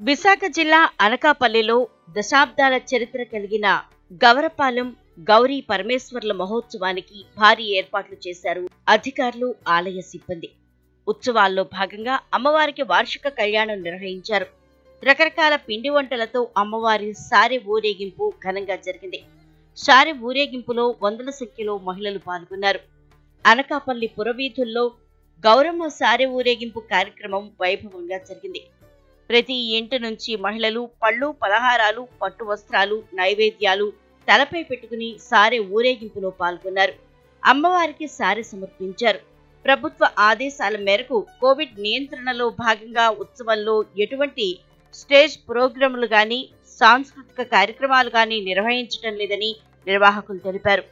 విశాఖ జిల్లా అనకాపల్లిలో దశాబ్దాల చరిత్ర కలిగిన గవరపాలెం గౌరీ పరమేశ్వర్ల మహోత్సవానికి భారీ ఏర్పాట్లు చేశారు అధికారులు ఆలయ సిబ్బంది. ఉత్సవాల్లో భాగంగా అమ్మవారికి వార్షిక కళ్యాణం నిర్వహించారు. రకరకాల పిండి వంటలతో అమ్మవారి సారె ఊరేగింపు ఘనంగా జరిగింది. సారి ఊరేగింపులో వందల సంఖ్యలో మహిళలు పాల్గొన్నారు. అనకాపల్లి పురవీధుల్లో గౌరమ్మ సారె ఊరేగింపు కార్యక్రమం వైభవంగా జరిగింది. ప్రతి ఇంటి నుంచి మహిళలు పళ్ళు పలహారాలు పట్టు వస్త్రాలు నైవేద్యాలు తలపై పెట్టుకుని సారె ఊరేగింపులో పాల్గొన్నారు. అమ్మవారికి సారె సమర్పించారు. ప్రభుత్వ ఆదేశాల మేరకు కోవిడ్ నియంత్రణలో భాగంగా ఉత్సవంలో ఎటువంటి స్టేజ్ ప్రోగ్రాంలు గాని సాంస్కృతిక కార్యక్రమాలు గాని నిర్వహించడం లేదని నిర్వాహకులు తెలిపారు.